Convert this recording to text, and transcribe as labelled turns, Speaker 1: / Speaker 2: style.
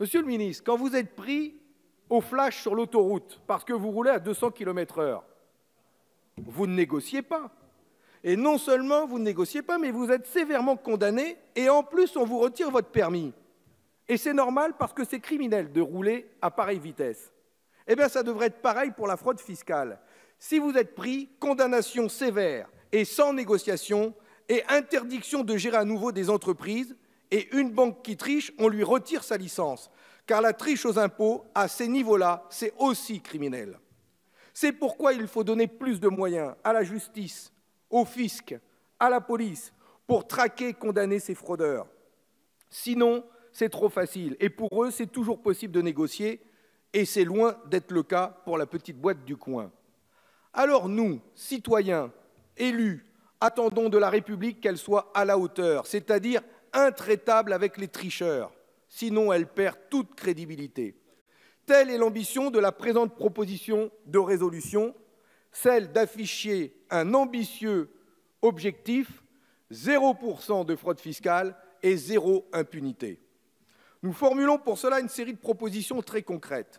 Speaker 1: Monsieur le ministre, quand vous êtes pris au flash sur l'autoroute parce que vous roulez à 200 km/h, vous ne négociez pas. Et non seulement vous ne négociez pas, mais vous êtes sévèrement condamné et en plus on vous retire votre permis. Et c'est normal parce que c'est criminel de rouler à pareille vitesse. Eh bien, ça devrait être pareil pour la fraude fiscale. Si vous êtes pris, condamnation sévère et sans négociation et interdiction de gérer à nouveau des entreprises et une banque qui triche, on lui retire sa licence. Car la triche aux impôts, à ces niveaux-là, c'est aussi criminel. C'est pourquoi il faut donner plus de moyens à la justice, au fisc, à la police, pour traquer et condamner ces fraudeurs. Sinon, c'est trop facile. Et pour eux, c'est toujours possible de négocier, et c'est loin d'être le cas pour la petite boîte du coin. Alors nous, citoyens, élus, attendons de la République qu'elle soit à la hauteur, c'est-à-dire intraitable avec les tricheurs, sinon elle perd toute crédibilité. Telle est l'ambition de la présente proposition de résolution, celle d'afficher un ambitieux objectif, 0% de fraude fiscale et zéro impunité. Nous formulons pour cela une série de propositions très concrètes.